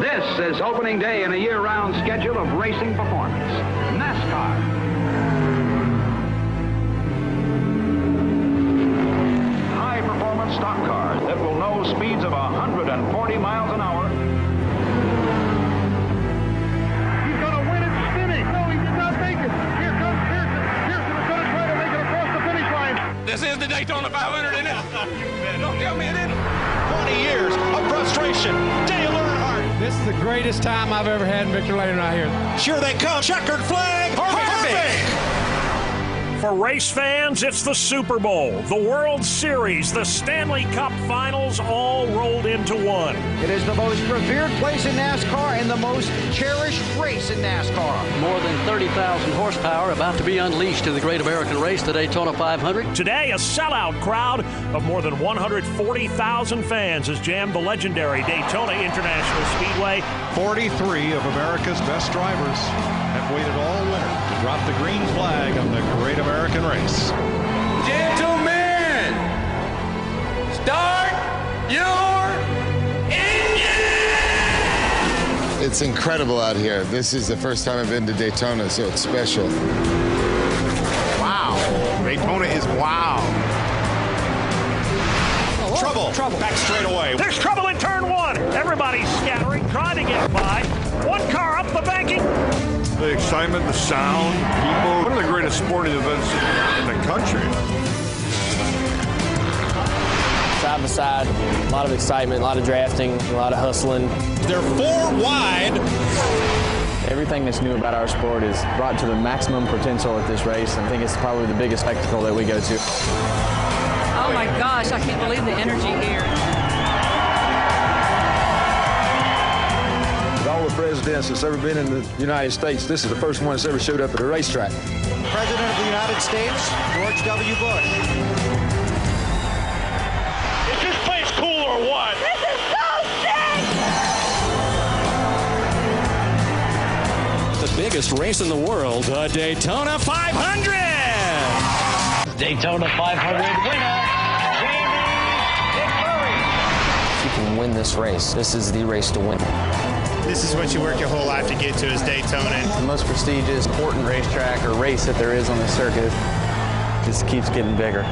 This is opening day in a year-round schedule of racing performance. NASCAR. High-performance stock cars that will know speeds of 140 miles an hour. He's going to win it spinning. No, he did not make it. Here comes Pearson. Pearson is going to try to make it across the finish line. This is the Daytona 500, isn't it? Don't tell me it isn't. 20 years of frustration. Dale Earnhardt. The greatest time I've ever had in Victory Lane right here. Sure they come. Checkered flag. Harvick. For race fans, it's the Super Bowl, the World Series, the Stanley Cup Finals, all rolled into one. It is the most revered place in NASCAR and the most cherished race in NASCAR. More than 30,000 horsepower about to be unleashed in the Great American Race, the Daytona 500. Today, a sellout crowd of more than 140,000 fans has jammed the legendary Daytona International Speedway. 43 of America's best drivers have waited all winter to drop the green flag on the Great American Race. Gentlemen, start your engine! It's incredible out here. This is the first time I've been to Daytona, so it's special. Wow. Daytona is wow. Trouble. Trouble. Back straight away. There's trouble in turn one. Everybody's scattering, trying to get by. One The excitement, the sound, people. One of the greatest sporting events in the country. Side by side, a lot of excitement, a lot of drafting, a lot of hustling. They're four wide. Everything that's new about our sport is brought to the maximum potential at this race. I think it's probably the biggest spectacle that we go to. Oh my gosh, I can't believe the energy here. Presidents that's ever been in the United States, this is the first one that's ever showed up at a racetrack. President of the United States, George W. Bush. Is this place cool or what? This is so sick! The biggest race in the world, the Daytona 500. Daytona 500 winner, If you can win this race, this is the race to win. This is what you work your whole life to get to is Daytona. The most prestigious, important racetrack or race that there is on the circuit just keeps getting bigger.